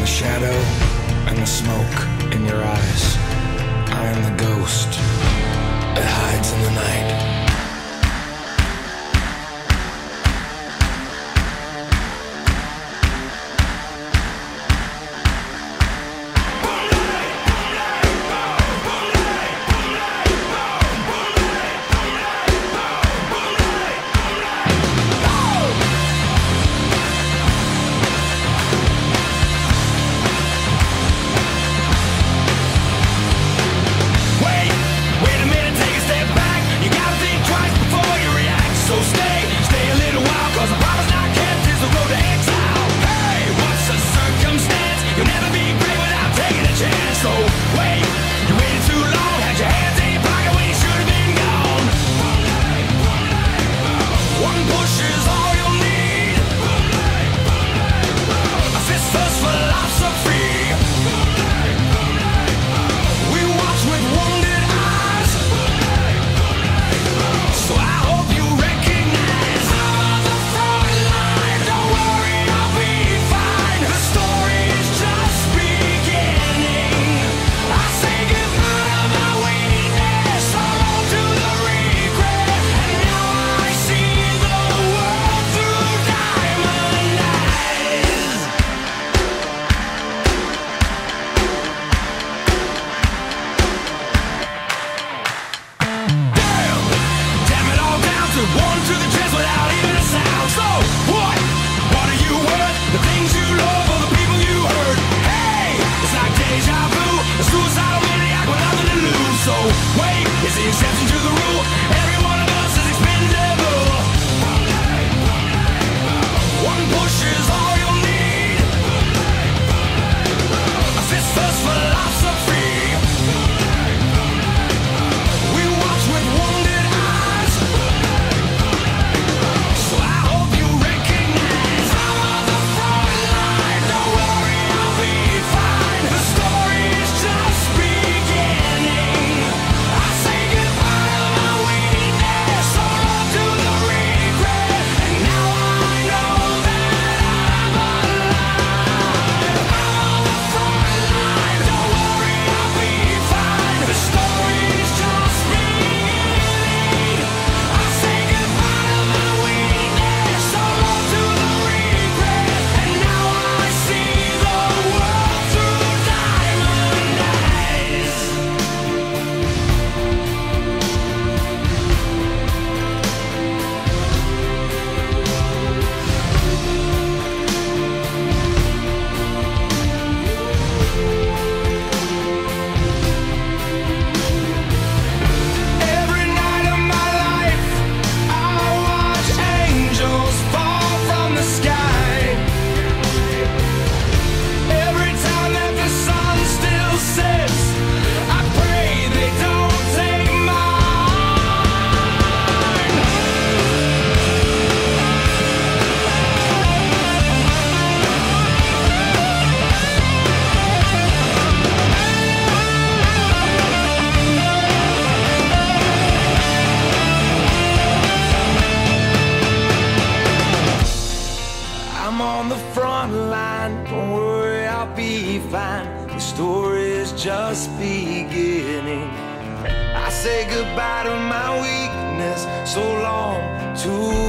the shadow and the smoke in your eyes. I am the ghost that hides in the night. Wait. is the exception to the rule. front line. Don't worry, I'll be fine. The story's just beginning. I say goodbye to my weakness. So long to